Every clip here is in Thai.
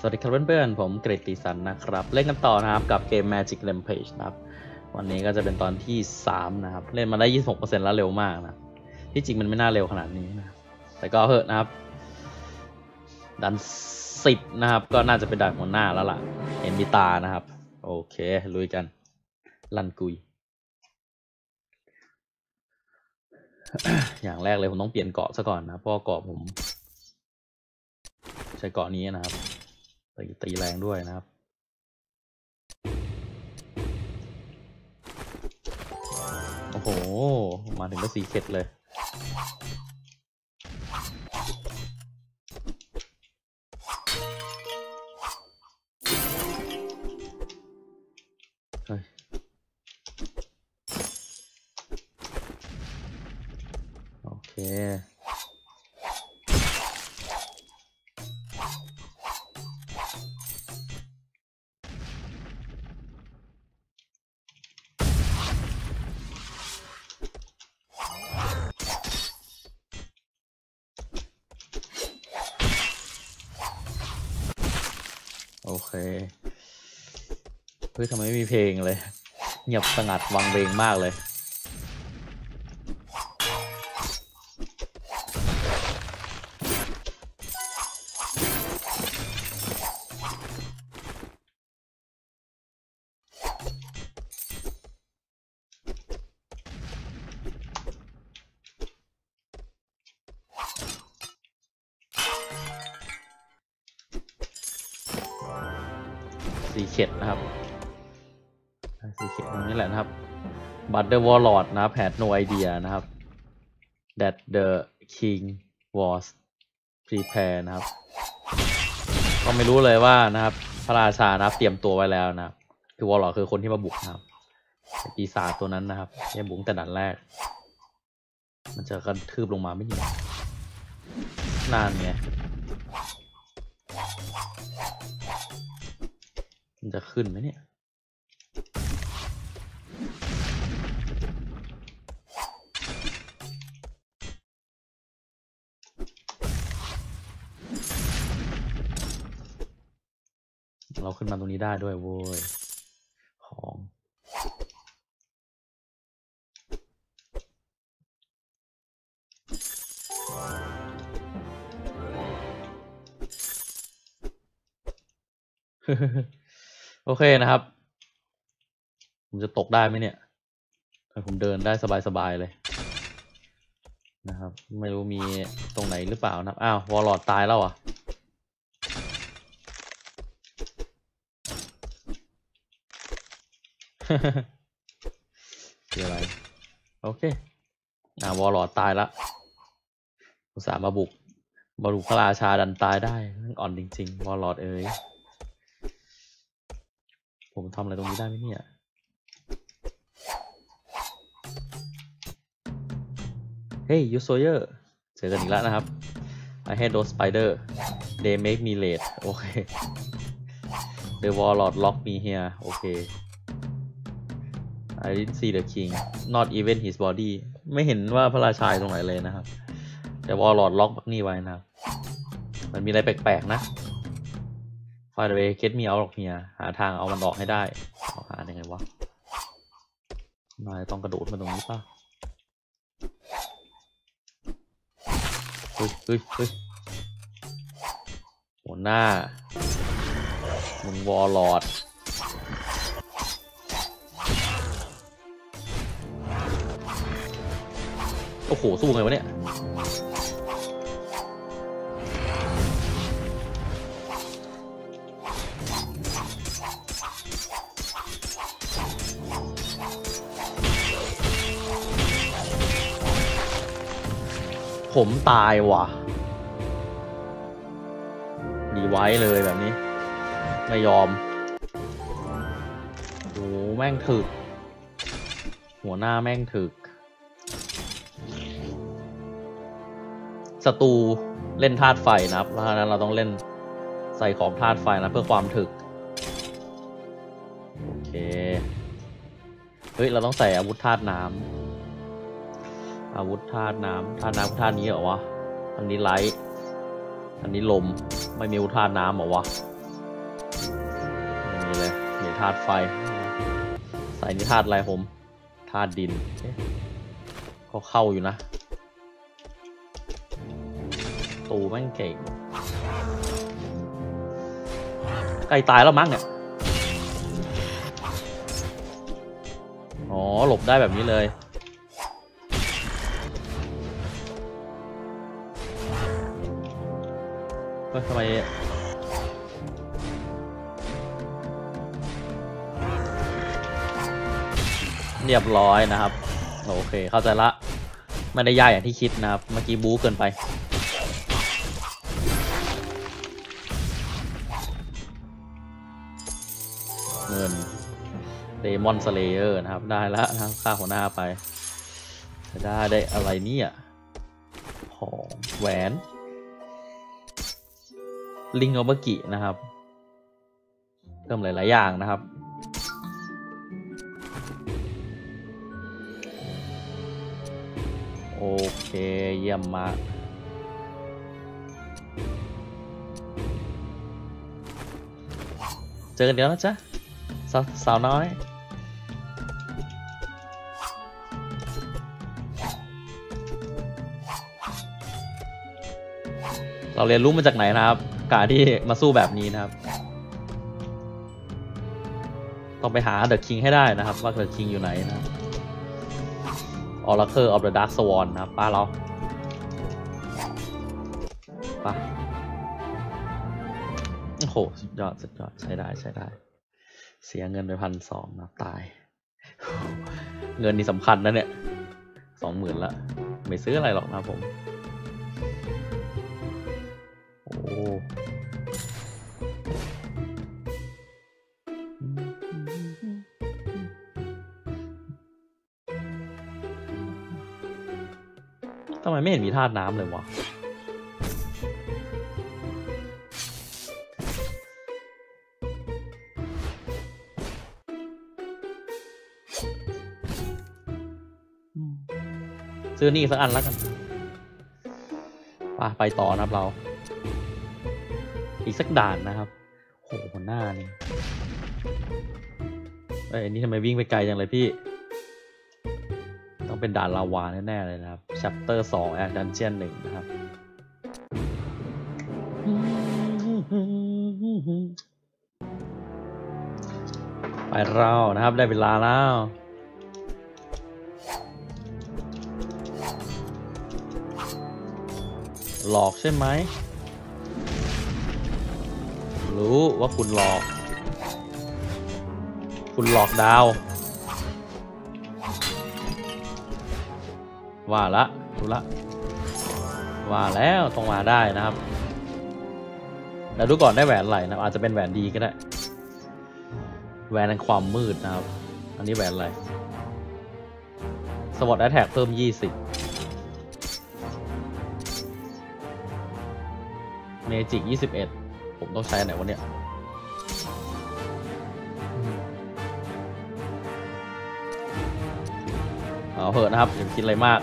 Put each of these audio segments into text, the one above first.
สวัสดีครับเพื่อนๆ ผมเกรดติสันนะครับ เล่นกันต่อนะครับกับเกม Magic Rampage นะครับ วันนี้ก็จะเป็นตอนที่ 3 นะครับ เล่นมาได้ 26%แล้วเร็วมากนะ ที่จริงมันไม่น่าเร็วขนาดนี้นะ แต่ก็เหอะนะครับ ดัน 10 นะครับ ก็น่าจะเป็นดันหัวหน้าแล้วล่ะ เห็นมีตานะครับ โอเค ลุยกัน ลันกุย อย่างแรกเลยผมต้องเปลี่ยนเกาะซะก่อนนะเพราะเกาะผม ใช้เกาะนี้นะครับ ตีตีแรงด้วยนะครับ โอ้โห มาถึงก็สีเข็ดเลย เฮ้ยโอเค โอเคเฮ้ยทำไมไม่มีเพลงเลย เงียบสงัดวังเวงมากเลย สีเข็ดนะครับสีเข็ดตรงนี้แหละนะครับ but the warlord นะครับ had no idea นะครับ that the king was prepare นะครับ ก็ไม่รู้เลยว่านะครับ พระราชานะครับเตรียมตัวไว้แล้วนะครับคือ warlord คือคนที่มาบุกนะครับปีศาจตัวนั้นนะครับที่บุกแต่ดันแรก มันจะกระทืบลงมาไม่ยิงนานไง มันจะขึ้นไหมเนี่ย เราขึ้นมาตรงนี้ได้ด้วยโว้ย ของ โอเคนะครับ ผมจะตกได้ไหมเนี่ยให้ผมเดินได้สบายๆเลยนะครับ ไม่รู้มีตรงไหนหรือเปล่านะอ้าว วอลลอดตายแล้วอะคืออะไร โอเคอ่าวอลลอดตายละอุตส่าห์มาบุก มาบุกพระราชาดันตายได้อ่อนจริง ๆ วอลลอดเอ้ย ผมทำอะไรตรงนี้ได้ไหมเนี่ยเฮ้ยยูโซเยอร์เจอกันอีกแล้วนะครับ I hate those spider they make me late โอเค The warlord lock me here โอเค I didn't see the king not even his body ไม่เห็นว่าพระราชายตรงไหนเลยนะครับ แต่ warlord ล็อกบักนี่ไว้นะครับ มันมีอะไรแปลกๆนะ Find a way get me out of here หาทางเอามันออกให้ได้เอาหายังไงวะนายต้องกระโดดมาตรงนี้ป่ะเฮ้ยเฮ้ยเฮ้ยหัวหน้า มึงวอลลอดโอ้โห สู้ไงวะเนี่ย ผมตายว่ะดีไว้เลยแบบนี้ ไม่ยอมโอ้แม่งถึก หัวหน้าแม่งถึกศัตรูเล่นธาตุไฟนะครับ เพราะฉะนั้นเราต้องเล่นใส่ของธาตุไฟนะเพื่อความถึก โอเค เฮ้ย เราต้องใส่อาวุธธาตุน้ำ อาวุธธาตุน้ำธาตุน้ำธาตุนี้เหรอวะ อันนี้ไลท์อันนี้ลม ไม่มีอาวุธธาตุน้ำเหรอวะนี่เลยมีธาตุไฟ ใส่นี่ธาตุอะไรผม ธาตุดินเอ๊ะเขาเข้าอยู่นะ ตูแม่งเก่งใกล้ตายแล้วมั้งเนี่ย อ๋อ หลบได้แบบนี้เลย เฮ้ยทำไมเรียบร้อยนะครับ โอเค เข้าใจละ ไม่ได้ยากอย่างที่คิดนะครับ เมื่อกี้บู๊เกินไป เงิน demon slayer นะครับ ได้แล้วนะครับค่าหัวหน้าไป ได้ได้อะไรเนี่ย ของแหวน ลิงโอเบกินะครับเพิ่มหลาย ๆ อย่างนะครับ โอเคเยี่ยมมากเจอกันเดี๋ยวนะจ๊ะสาสาวน้อยเราเรียนรู้มาจากไหนนะครับ การที่มาสู้แบบนี้นะครับ ต้องไปหาเดอะคิงให้ได้นะครับ ว่าเดอะคิงอยู่ไหนนะครับ Oracle of the Dark Swan นะครับป้าเราป้าโอ้โห สุดยอด สุดยอด ใช้ได้ ใช้ได้ เสียเงินไปพันสองนะตาย เงินนี่สำคัญนะเนี่ยสองหมื่นละ ไม่ซื้ออะไรหรอกนะผม ไม่เห็นมีธาตุน้ำเลยวะซื้อนี่สักอันแล้วกันไปไปต่อนะครับเรา อีกสักด่านนะครับโหหน้านี่เอ้ยนี่ทำไมวิ่งไปไกลจังเลยพี่ ต้องเป็นด่านลาวาแน่ๆเลยนะครับ chapter 2แอร์ดันเจียนหนึ่งนะครับ ไปเรานะครับได้เวลาแล้วหลอกใช่ไหม รู้ว่าคุณหลอก คุณหลอกดาว ว่าละรู้ละว่าแล้วต้องมาได้นะครับแต่ดูก่อนได้แหวนอะไรนะอาจจะเป็นแหวนดีก็ได้แหวนแห่งความมืดนะครับ อันนี้แหวนอะไรสวอตแอทแทกเพิ่ม 20 เมจิก 21 ผมต้องใช้ไหนวะเนี่ย เอาเหอะนะครับอย่าคิดอะไรมาก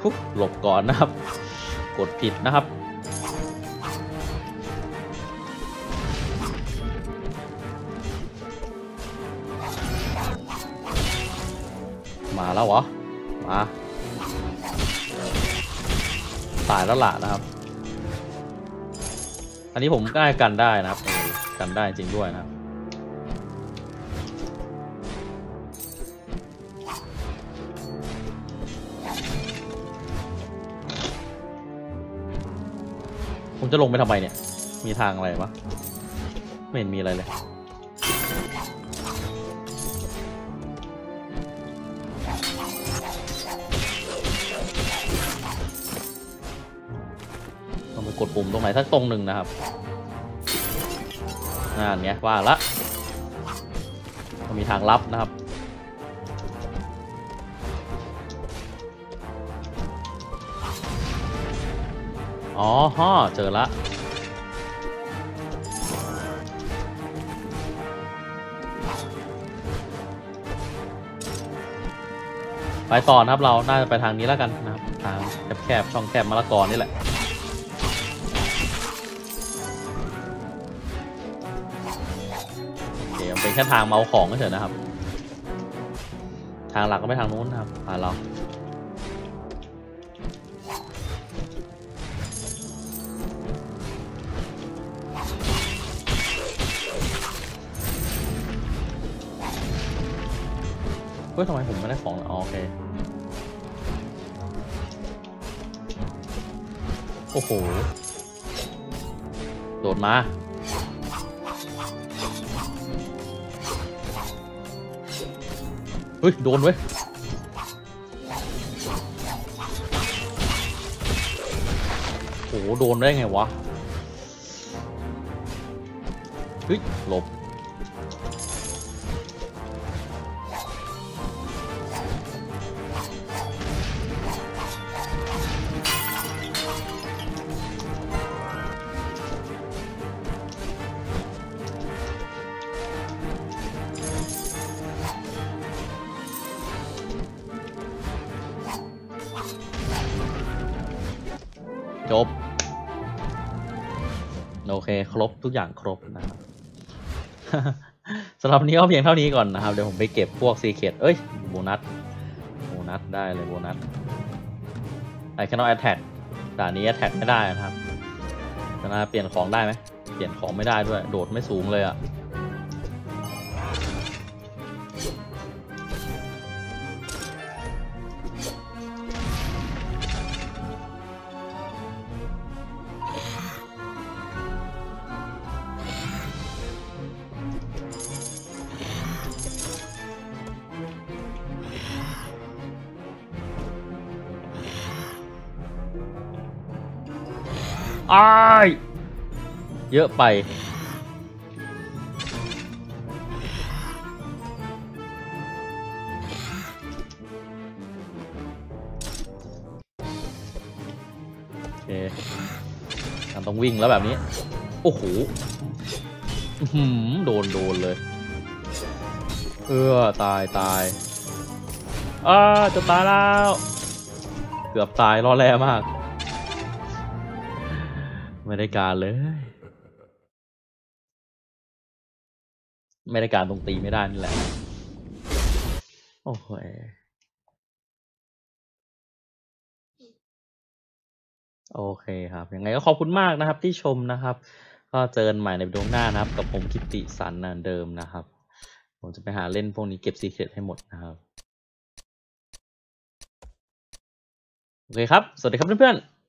ฟุ๊บหลบก่อนนะครับ กดผิดนะครับ มาแล้วเหรอ มา ตายแล้วล่ะนะครับ อันนี้ผมก็กันได้นะครับ กันได้จริงด้วยนะครับ จะลงไปทำไมเนี่ย มีทางอะไรวะ ไม่เห็นมีอะไรเลย ต้องไปกดปุ่มตรงไหนสักตรงหนึ่งนะครับนั่นไงว่าละมีทางลับนะครับ อ๋อฮะเจอละไปต่อนะครับเรา น่าจะไปทางนี้แล้วกันนะครับ ทางแคบๆ ช่องแคบมะละกอนี่แหละโค่ทางเมาของเฉยๆนะครับ ทางหลักก็ไปทางนู้นนะครับอ่าเรา ฮ้ยทำไมผมไม่ได้ของอ๋อโอเค โอ้โห โดดมาเฮ้ย โดนเว้ยโอ้โหโดนได้ไงวะ เฮ้ย หลบ โอเค ครบทุกอย่างครบนะครับสำหรับนี้ก็เพียงเท่านี้ก่อนนะครับ เดี๋ยวผมไปเก็บพวก secret เอ้ยโบนัสโบนัสได้เลยโบนัสไอแค่นอแอตแทกด่านนี้แอตแทกไม่ได้นะครับจะนะเปลี่ยนของได้ไหมเปลี่ยนของไม่ได้ด้วย โดดไม่สูงเลยอะ่ะ อ้ายเยอะไป โอเคมันต้องวิ่งแล้วแบบนี้ โอ้โหหือโดน โดนเลย เออตายตายอ้าจะตายแล้ว เกือบตายรอแร่มาก ไม่ได้การเลย ไม่ได้การตรงตีไม่ได้นี่แหละ โอ้โหโอเคครับ ยังไงก็ขอบคุณมากนะครับ ที่ชมนะครับ ก็เจอกันใหม่ในวิดีโอหน้านะครับ กับผมกิตติสันนันเดิมนะครับ ผมจะไปหาเล่นพวกนี้เก็บซีเครตให้หมดนะครับ โอเคครับ สวัสดีครับเพื่อนๆ